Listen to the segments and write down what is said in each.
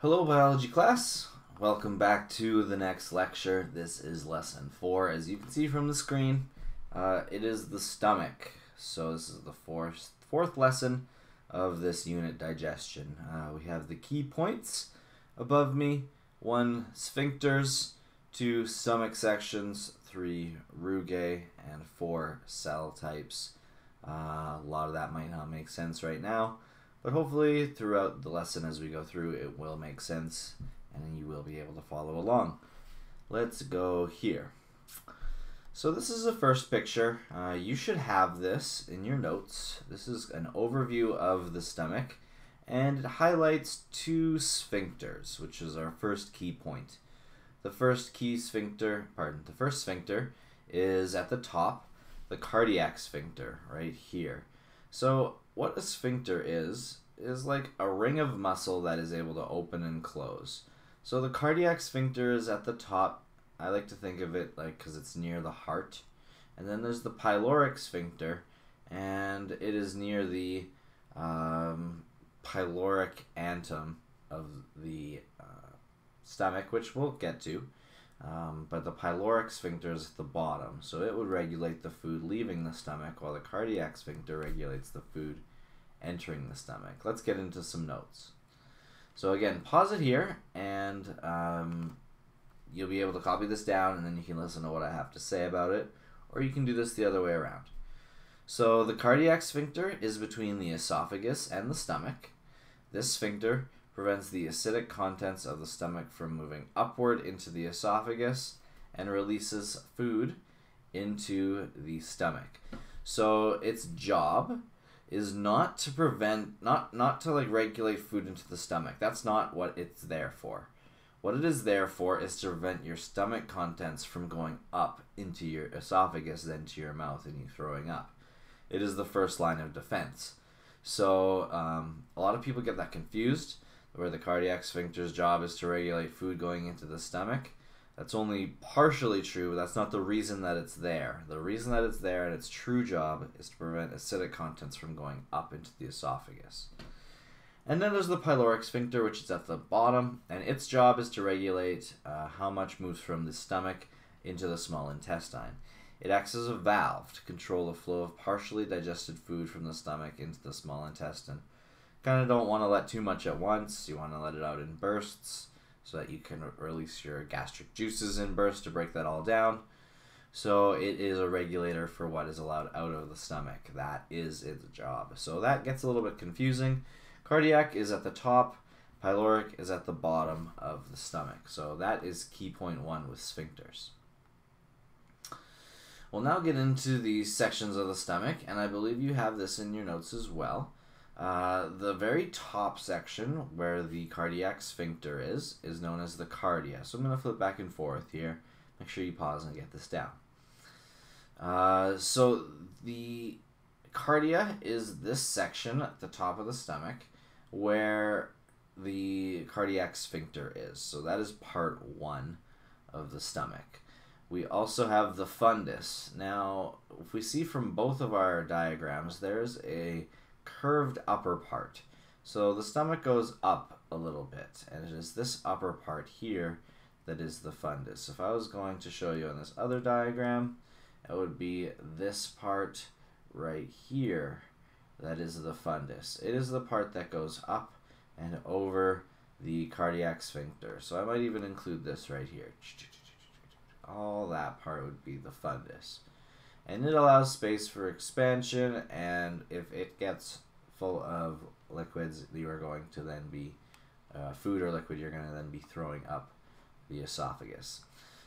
Hello, biology class. Welcome back to the next lecture. This is lesson four. As you can see from the screen, uh, it is the stomach. So this is the fourth fourth lesson of this unit digestion. Uh, we have the key points above me: one sphincters, two stomach sections, three rugae, and four cell types. Uh, a lot of that might not make sense right now. But hopefully, throughout the lesson as we go through, it will make sense and you will be able to follow along. Let's go here. So, this is the first picture. Uh, you should have this in your notes. This is an overview of the stomach and it highlights two sphincters, which is our first key point. The first key sphincter, pardon, the first sphincter is at the top, the cardiac sphincter, right here. So, what a sphincter is, is like a ring of muscle that is able to open and close. So, the cardiac sphincter is at the top. I like to think of it like because it's near the heart. And then there's the pyloric sphincter, and it is near the um, pyloric antrum of the uh, stomach, which we'll get to. Um, but the pyloric sphincter is at the bottom, so it would regulate the food leaving the stomach, while the cardiac sphincter regulates the food entering the stomach. Let's get into some notes. So again, pause it here, and um, you'll be able to copy this down, and then you can listen to what I have to say about it, or you can do this the other way around. So the cardiac sphincter is between the esophagus and the stomach. This sphincter prevents the acidic contents of the stomach from moving upward into the esophagus and releases food into the stomach. So its job is not to prevent not not to like regulate food into the stomach. That's not what it's there for. What it is there for is to prevent your stomach contents from going up into your esophagus then to your mouth and you throwing up. It is the first line of defense. So um, a lot of people get that confused where the cardiac sphincter's job is to regulate food going into the stomach. That's only partially true, but that's not the reason that it's there. The reason that it's there and its true job is to prevent acidic contents from going up into the esophagus. And then there's the pyloric sphincter, which is at the bottom, and its job is to regulate uh, how much moves from the stomach into the small intestine. It acts as a valve to control the flow of partially digested food from the stomach into the small intestine kind of don't want to let too much at once. You want to let it out in bursts so that you can release your gastric juices in bursts to break that all down. So it is a regulator for what is allowed out of the stomach. That is its job. So that gets a little bit confusing. Cardiac is at the top, pyloric is at the bottom of the stomach. So that is key point one with sphincters. We'll now get into the sections of the stomach, and I believe you have this in your notes as well. Uh, the very top section where the cardiac sphincter is is known as the cardia. So I'm going to flip back and forth here. Make sure you pause and get this down. Uh, so the cardia is this section at the top of the stomach where the cardiac sphincter is. So that is part one of the stomach. We also have the fundus. Now, if we see from both of our diagrams, there's a curved upper part. So the stomach goes up a little bit, and it is this upper part here that is the fundus. If I was going to show you on this other diagram, it would be this part right here that is the fundus. It is the part that goes up and over the cardiac sphincter. So I might even include this right here. All that part would be the fundus and it allows space for expansion and if it gets full of liquids you are going to then be uh, food or liquid you're going to then be throwing up the esophagus.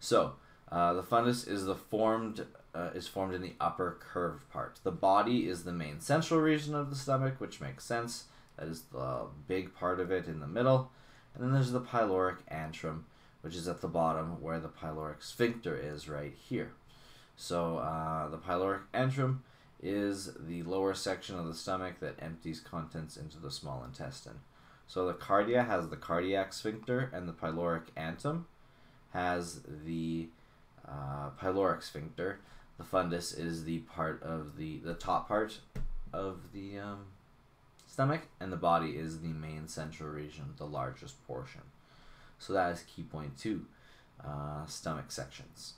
So uh, the fundus is the formed uh, is formed in the upper curved part. The body is the main central region of the stomach which makes sense. That is the big part of it in the middle. And then there's the pyloric antrum which is at the bottom where the pyloric sphincter is right here so uh, the pyloric antrum is the lower section of the stomach that empties contents into the small intestine. So the cardia has the cardiac sphincter, and the pyloric antrum has the uh, pyloric sphincter. The fundus is the part of the the top part of the um, stomach, and the body is the main central region, the largest portion. So that is key point two, uh, stomach sections.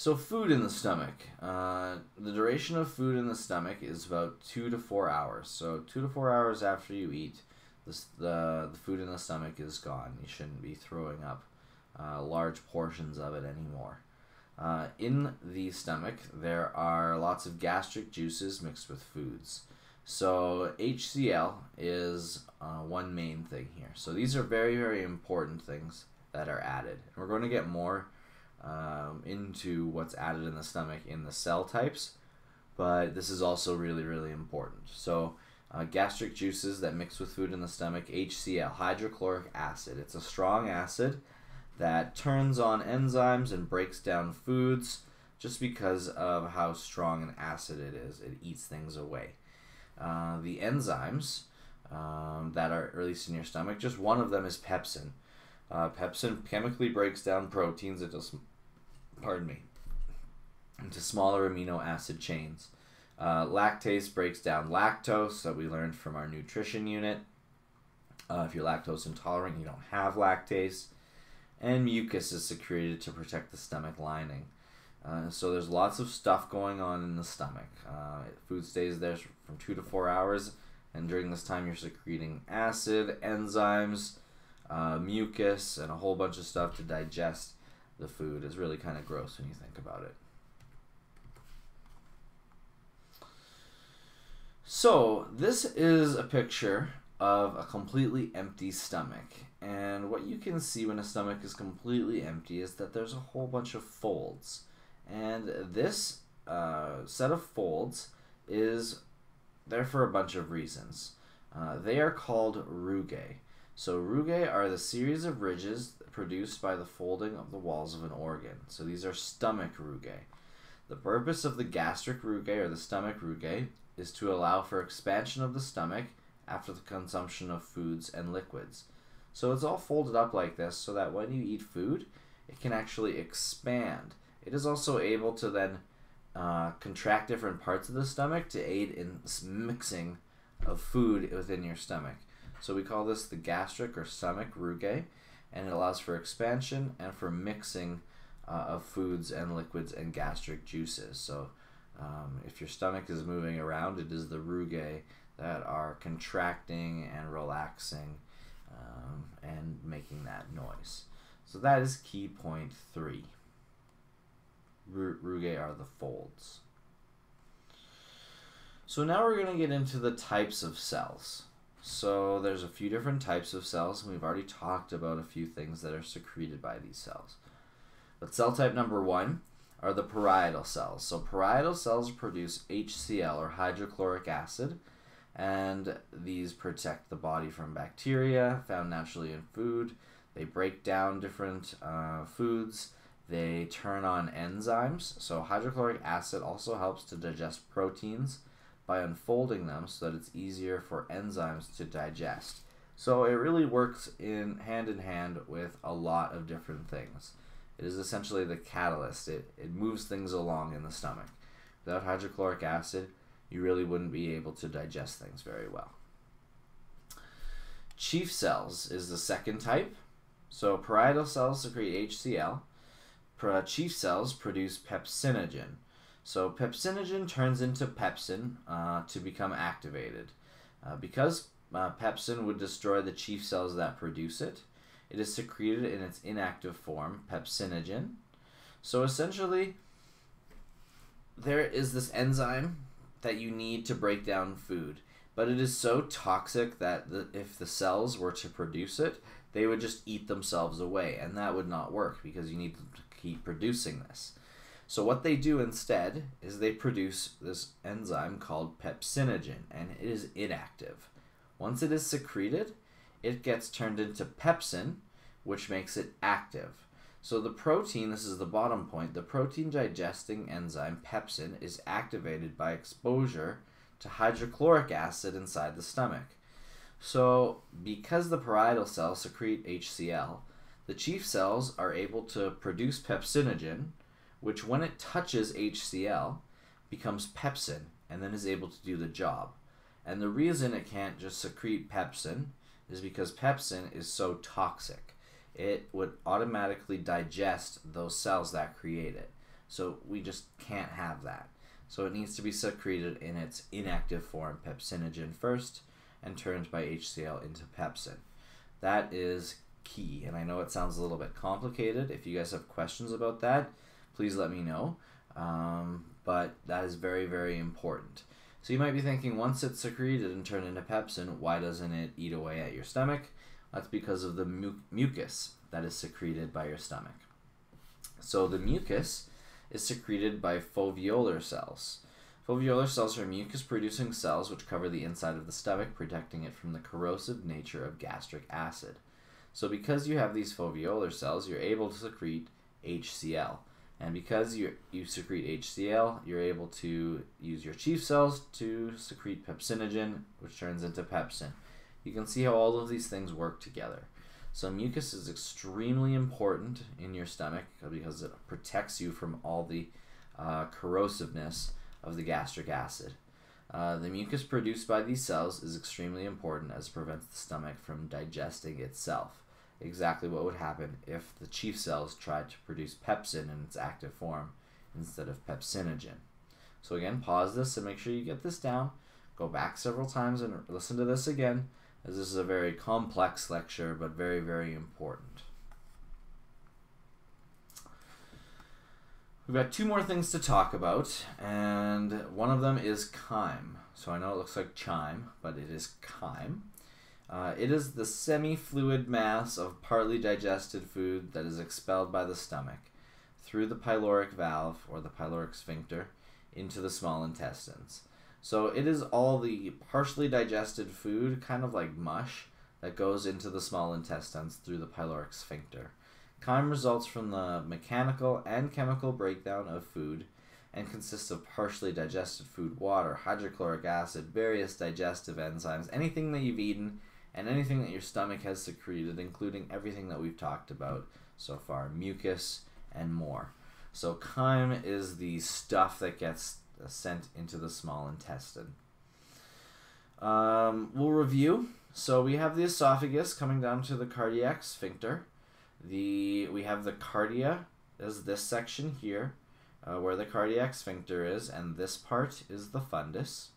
So food in the stomach. Uh, the duration of food in the stomach is about two to four hours. So two to four hours after you eat, the, the, food in the stomach is gone. You shouldn't be throwing up uh, large portions of it anymore. Uh, in the stomach, there are lots of gastric juices mixed with foods. So HCl is uh, one main thing here. So these are very, very important things that are added. And we're going to get more um, into what's added in the stomach in the cell types, but this is also really, really important. So uh, gastric juices that mix with food in the stomach, HCl, hydrochloric acid. It's a strong acid that turns on enzymes and breaks down foods just because of how strong an acid it is. It eats things away. Uh, the enzymes um, that are released in your stomach, just one of them is pepsin. Uh, pepsin chemically breaks down proteins into, pardon me, into smaller amino acid chains. Uh, lactase breaks down lactose that we learned from our nutrition unit. Uh, if you're lactose intolerant, you don't have lactase. And mucus is secreted to protect the stomach lining. Uh, so there's lots of stuff going on in the stomach. Uh, food stays there from two to four hours, and during this time you're secreting acid, enzymes, uh, mucus, and a whole bunch of stuff to digest the food. Is really kind of gross when you think about it. So, this is a picture of a completely empty stomach. And what you can see when a stomach is completely empty is that there's a whole bunch of folds. And this uh, set of folds is there for a bunch of reasons. Uh, they are called rugae. So, rugae are the series of ridges produced by the folding of the walls of an organ. So, these are stomach rugae. The purpose of the gastric rugae or the stomach rugae is to allow for expansion of the stomach after the consumption of foods and liquids. So it's all folded up like this so that when you eat food, it can actually expand. It is also able to then uh, contract different parts of the stomach to aid in mixing of food within your stomach. So we call this the gastric or stomach rugae, and it allows for expansion and for mixing uh, of foods and liquids and gastric juices. So um, if your stomach is moving around, it is the rugae that are contracting and relaxing um, and making that noise. So that is key point three. rugae are the folds. So now we're going to get into the types of cells. So there's a few different types of cells, and we've already talked about a few things that are secreted by these cells. But cell type number one are the parietal cells. So parietal cells produce HCl or hydrochloric acid, and these protect the body from bacteria found naturally in food. They break down different uh, foods. They turn on enzymes. So hydrochloric acid also helps to digest proteins by unfolding them so that it's easier for enzymes to digest. So it really works in hand in hand with a lot of different things. It is essentially the catalyst. It, it moves things along in the stomach. Without hydrochloric acid, you really wouldn't be able to digest things very well. Chief cells is the second type. So parietal cells secrete HCl. Chief cells produce pepsinogen. So pepsinogen turns into pepsin uh, to become activated. Uh, because uh, pepsin would destroy the chief cells that produce it, it is secreted in its inactive form, pepsinogen. So essentially, there is this enzyme that you need to break down food, but it is so toxic that the, if the cells were to produce it, they would just eat themselves away, and that would not work because you need to keep producing this. So what they do instead is they produce this enzyme called pepsinogen, and it is inactive. Once it is secreted, it gets turned into pepsin, which makes it active. So the protein, this is the bottom point, the protein digesting enzyme pepsin is activated by exposure to hydrochloric acid inside the stomach. So because the parietal cells secrete HCl, the chief cells are able to produce pepsinogen, which when it touches HCl becomes pepsin and then is able to do the job. And the reason it can't just secrete pepsin is because pepsin is so toxic. It would automatically digest those cells that create it. So we just can't have that. So it needs to be secreted in its inactive form, pepsinogen first, and turned by HCl into pepsin. That is key. And I know it sounds a little bit complicated. If you guys have questions about that, please let me know. Um, but that is very, very important. So you might be thinking, once it's secreted and turned into pepsin, why doesn't it eat away at your stomach? That's because of the mu- mucus that is secreted by your stomach. So the mucus is secreted by foveolar cells. Foveolar cells are mucus producing cells which cover the inside of the stomach, protecting it from the corrosive nature of gastric acid. So, because you have these foveolar cells, you're able to secrete HCl. And because you you secrete HCl, you're able to use your chief cells to secrete pepsinogen, which turns into pepsin. You can see how all of these things work together. So mucus is extremely important in your stomach because it protects you from all the uh, corrosiveness of the gastric acid. Uh, the mucus produced by these cells is extremely important as it prevents the stomach from digesting itself. Exactly what would happen if the chief cells tried to produce pepsin in its active form instead of pepsinogen. So again, pause this and make sure you get this down. Go back several times and listen to this again as this is a very complex lecture, but very, very important. We've got two more things to talk about, and one of them is chyme. So I know it looks like chime, but it is chyme. Uh, it is the semi fluid mass of partly digested food that is expelled by the stomach through the pyloric valve or the pyloric sphincter into the small intestines. So it is all the partially digested food, kind of like mush, that goes into the small intestines through the pyloric sphincter. Chyme results from the mechanical and chemical breakdown of food and consists of partially digested food, water, hydrochloric acid, various digestive enzymes, anything that you've eaten, and anything that your stomach has secreted, including everything that we've talked about so far, mucus and more. So chyme is the stuff that gets sent into the small intestine. Um, we'll review. So we have the esophagus coming down to the cardiac sphincter. The we have the cardia is this section here, uh, where the cardiac sphincter is, and this part is the fundus.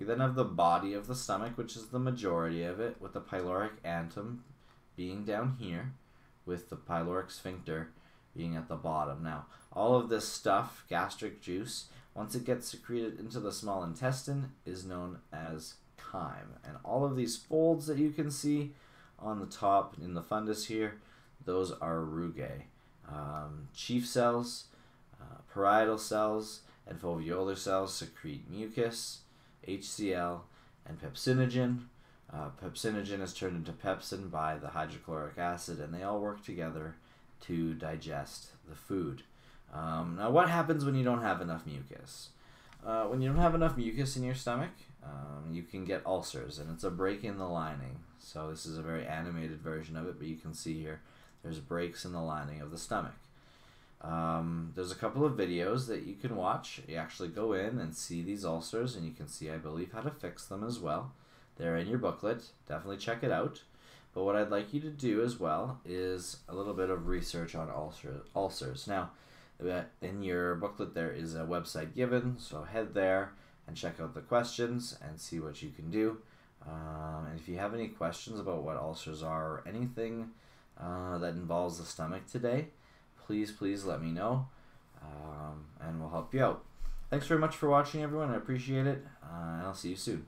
We then have the body of the stomach, which is the majority of it, with the pyloric antrum being down here, with the pyloric sphincter being at the bottom. Now, all of this stuff, gastric juice, once it gets secreted into the small intestine, is known as chyme. And all of these folds that you can see on the top in the fundus here, those are rugae. Um, chief cells, uh, parietal cells, and foveolar cells secrete mucus, HCl, and pepsinogen. Uh, pepsinogen is turned into pepsin by the hydrochloric acid, and they all work together to digest the food. Um, now, what happens when you don't have enough mucus? Uh, when you don't have enough mucus in your stomach, um, you can get ulcers, and it's a break in the lining. So this is a very animated version of it, but you can see here there's breaks in the lining of the stomach. Um, there's a couple of videos that you can watch. You actually go in and see these ulcers, and you can see, I believe, how to fix them as well. They're in your booklet. Definitely check it out. But what I'd like you to do as well is a little bit of research on ulcer, ulcers. Now, in your booklet there is a website given, so head there and check out the questions and see what you can do. Um, and if you have any questions about what ulcers are or anything uh, that involves the stomach today, please, please let me know um, and we'll help you out. Thanks very much for watching, everyone. I appreciate it, uh, and I'll see you soon.